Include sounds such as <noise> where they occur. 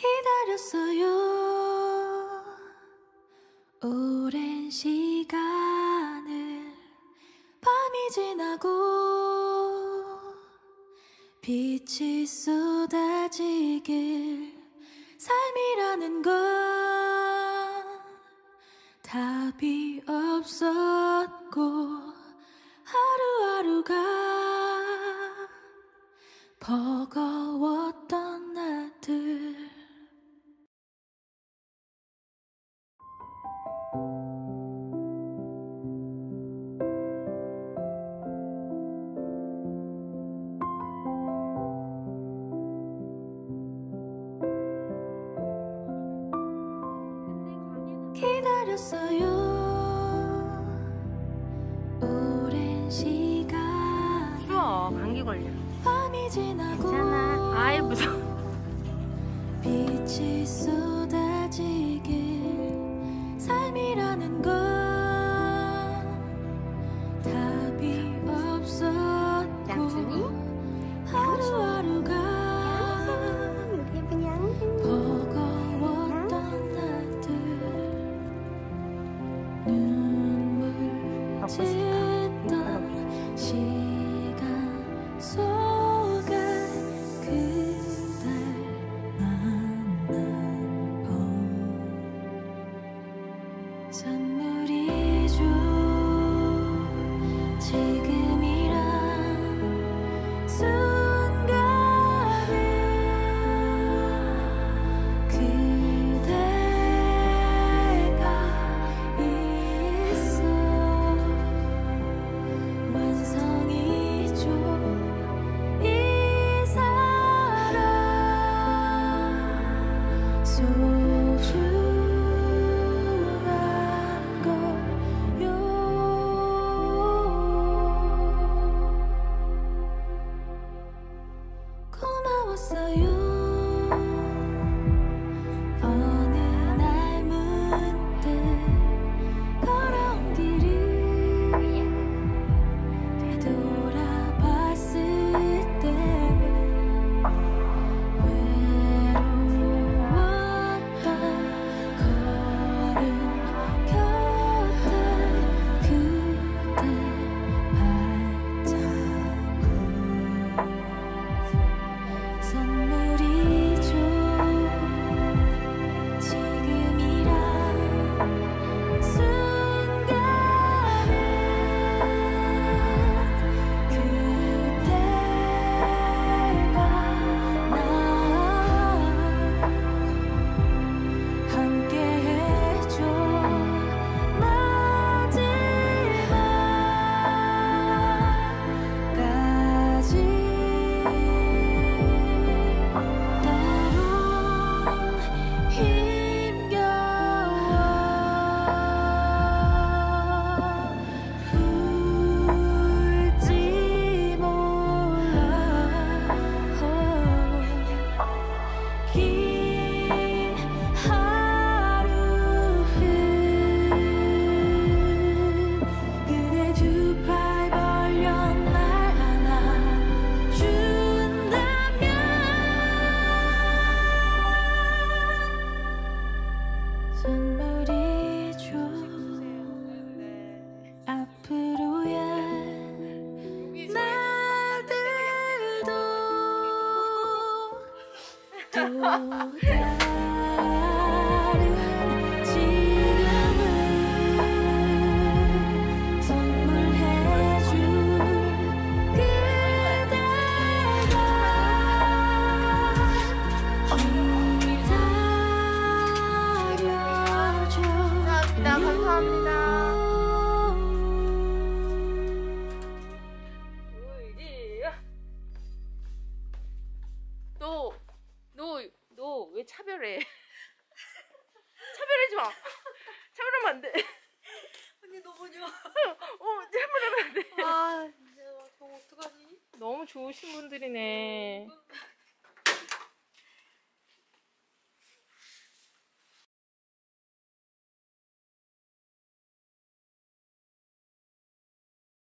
기다렸어요. 오랜 시간을 밤이 지나고 빛이 쏟아지길 삶이라는 건 답이 없었고 하루하루가 버거웠던 날들 추워 감기 걸려. 밤이 지나고 괜찮아. 아이 무서워. 빛이 쏟아지길 삶이라는 고마 또 <laughs> 다 왜 차별해? <laughs> 차별하지 마. 차별하면 안 돼. 언니 너무 좋아. <laughs> 어 차별하면 안 돼. 아 진짜. 저 어떡하지? 너무 좋으신 분들이네